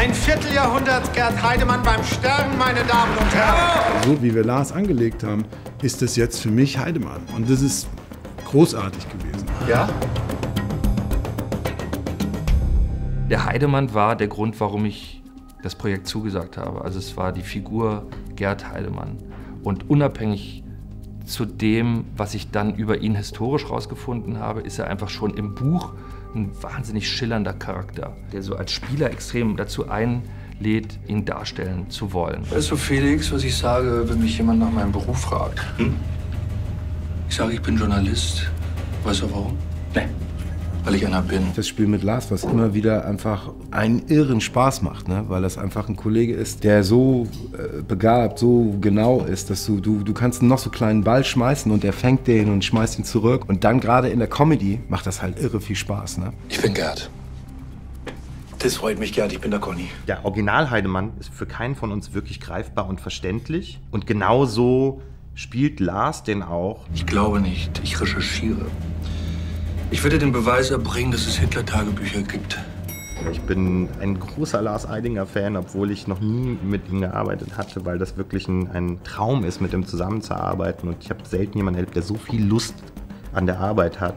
Ein Vierteljahrhundert Gerd Heidemann beim Sterben, meine Damen und Herren. So wie wir Lars angelegt haben, ist es jetzt für mich Heidemann. Und das ist großartig gewesen. Ja? Der Heidemann war der Grund, warum ich das Projekt zugesagt habe. Also es war die Figur Gerd Heidemann. Und unabhängig zu dem, was ich dann über ihn historisch herausgefunden habe, ist er einfach schon im Buch ein wahnsinnig schillernder Charakter, der so als Spieler extrem dazu einlädt, ihn darstellen zu wollen. Weißt du, Felix, was ich sage, wenn mich jemand nach meinem Beruf fragt? Hm? Ich sage, ich bin Journalist. Weißt du warum? Nee. Weil ich einer bin. Das Spiel mit Lars, was immer wieder einfach einen irren Spaß macht, ne? weil das einfach ein Kollege ist, der so äh, begabt, so genau ist, dass du, du, du kannst noch so kleinen Ball schmeißen und er fängt den und schmeißt ihn zurück. Und dann gerade in der Comedy macht das halt irre viel Spaß. Ne? Ich bin Gerd. Das freut mich, Gerd. Ich bin der Conny. Der Original Heidemann ist für keinen von uns wirklich greifbar und verständlich. Und genauso spielt Lars den auch. Ich glaube nicht. Ich recherchiere. Ich werde den Beweis erbringen, dass es Hitler-Tagebücher gibt. Ich bin ein großer Lars Eidinger-Fan, obwohl ich noch nie mit ihm gearbeitet hatte, weil das wirklich ein, ein Traum ist, mit ihm zusammenzuarbeiten. Und ich habe selten jemanden erlebt, der so viel Lust an der Arbeit hat.